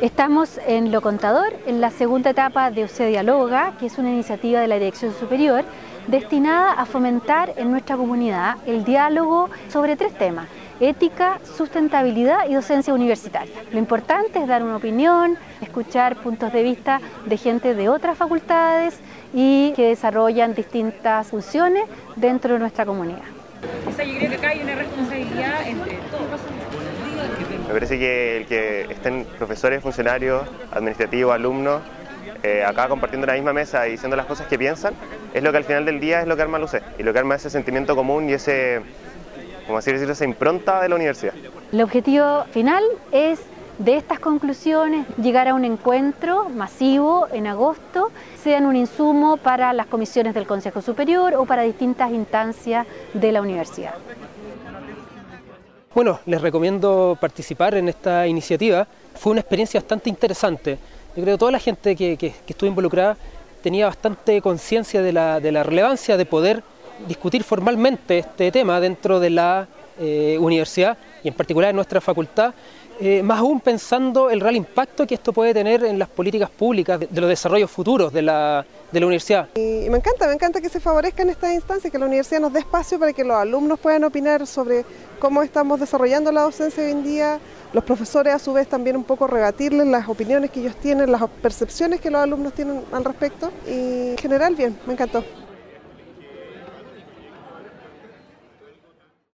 Estamos en Lo Contador, en la segunda etapa de UCE Dialoga, que es una iniciativa de la Dirección Superior destinada a fomentar en nuestra comunidad el diálogo sobre tres temas, ética, sustentabilidad y docencia universitaria. Lo importante es dar una opinión, escuchar puntos de vista de gente de otras facultades y que desarrollan distintas funciones dentro de nuestra comunidad. O sea, yo creo que acá hay una responsabilidad parece que el que estén profesores, funcionarios, administrativos, alumnos, eh, acá compartiendo la misma mesa y diciendo las cosas que piensan, es lo que al final del día es lo que arma Luce y lo que arma ese sentimiento común y ese, como así decirlo, esa impronta de la universidad. El objetivo final es de estas conclusiones llegar a un encuentro masivo en agosto, sean un insumo para las comisiones del Consejo Superior o para distintas instancias de la universidad. Bueno, les recomiendo participar en esta iniciativa. Fue una experiencia bastante interesante. Yo creo que toda la gente que, estuvo involucrada tenía bastante conciencia de la, relevancia de poder discutir formalmente este tema dentro de la eh, universidad y en particular en nuestra facultad eh, más aún pensando el real impacto que esto puede tener en las políticas públicas de, los desarrollos futuros de la, universidad. Y me encanta, me encanta que se favorezcan estas instancias, que la universidad nos dé espacio para que los alumnos puedan opinar sobre cómo estamos desarrollando la docencia hoy en día, los profesores a su vez también un poco rebatirles las opiniones que ellos tienen, las percepciones que los alumnos tienen al respecto y en general bien, me encantó.